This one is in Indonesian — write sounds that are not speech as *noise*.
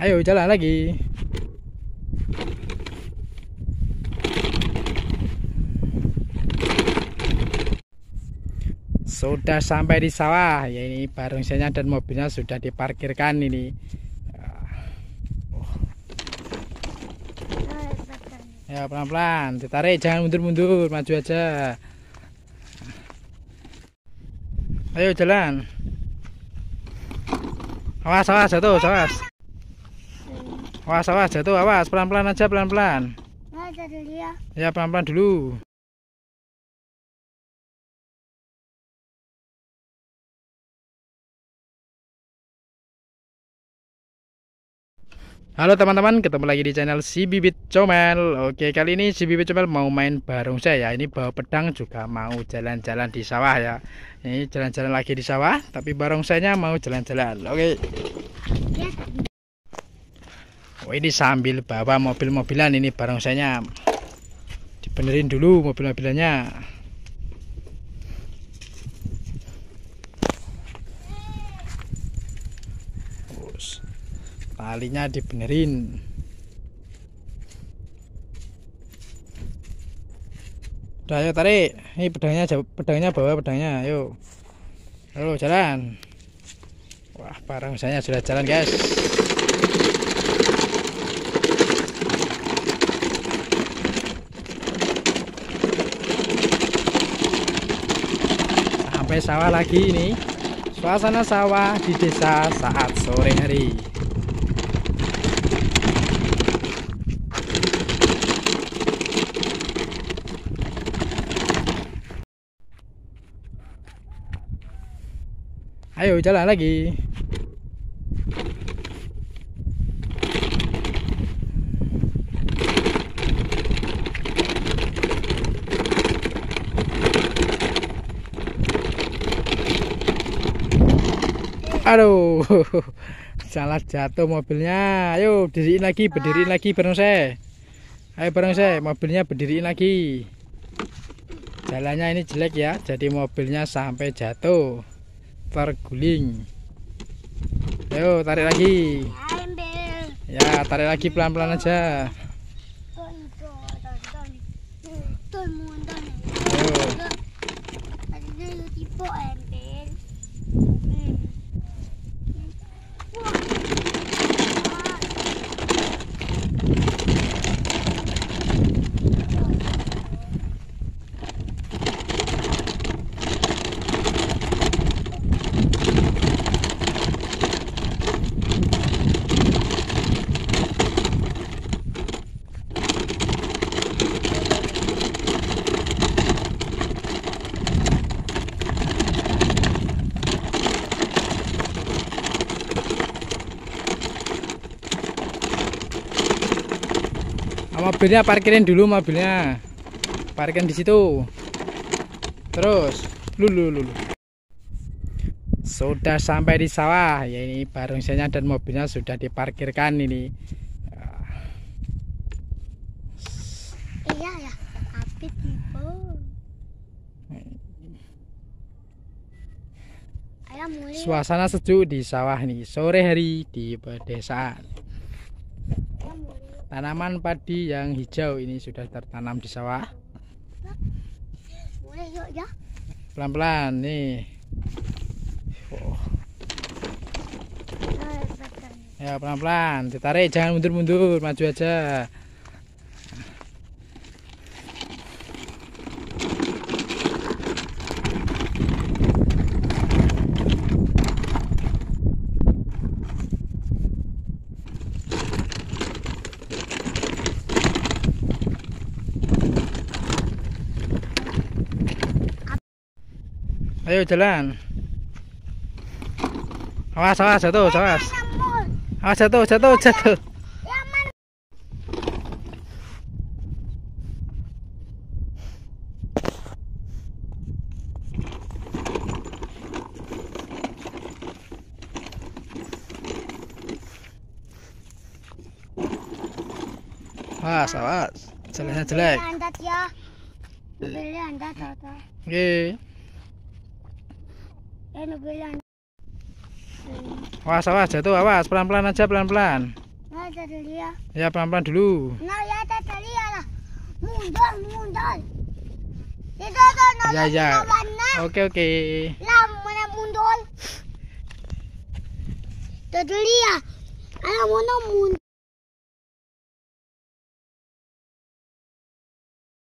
Ayo jalan lagi. Sudah sampai di sawah. Ya ini barongsainya dan mobilnya sudah diparkirkan ini. Ya pelan-pelan, ditarik jangan mundur-mundur, maju aja. Ayo jalan. Awas, awas, jatuh, awas. Awas, awas, jatuh, awas, pelan-pelan aja, pelan-pelan. Ya pelan-pelan dulu. Halo teman-teman, ketemu lagi di channel si Bibit Comel. Oke, kali ini si Bibit Comel mau main bareng saya. Ini bawa pedang juga mau jalan-jalan di sawah ya. Ini jalan-jalan lagi di sawah, tapi barongsainya mau jalan-jalan. Oke. Oh, ini sambil bawa mobil-mobilan ini barongsainya. Dibenerin dulu mobil-mobilannya. talinya dibenerin. Udah ayo tarik. Ini pedangnya pedangnya bawa pedangnya ayo. Ayo jalan. Wah barang saya sudah jalan guys sampai sawah lagi ini suasana sawah di desa saat sore hari Ayo jalan lagi. Aduh, *laughs* salah jatuh mobilnya. Ayo diriin lagi, berdiriin lagi bareng saya. Ayo bareng saya, mobilnya berdiriin lagi. Jalannya ini jelek ya, jadi mobilnya sampai jatuh terguling ayo tarik lagi ya tarik lagi pelan-pelan aja mobilnya parkirin dulu mobilnya. Parkirin di situ. Terus. Lulu lulu sudah sampai di sawah. Ya ini barongsainya dan mobilnya sudah diparkirkan ini. Iya ya. Tapi tipe suasana sejuk di sawah nih sore hari di pedesaan tanaman padi yang hijau ini sudah tertanam di sawah. Ya. pelan-pelan nih. Oh. ya pelan-pelan. Ditarik jangan mundur-mundur. Maju aja Ayo jalan. Awas, awas, jatuh, awas. Awas jatuh, jatuh, jatuh. Awas, awas. Jalannya jelek. ya. Oke. Eh, Awas, awas, jatuh, awas, pelan-pelan aja, pelan-pelan. tadi ya. Pelan-pelan dulu. Nah ya ya. Mundur mundur. Ya ya. Oke oke. Lah mana mundur. Tadi ya. Ayo mana mundur.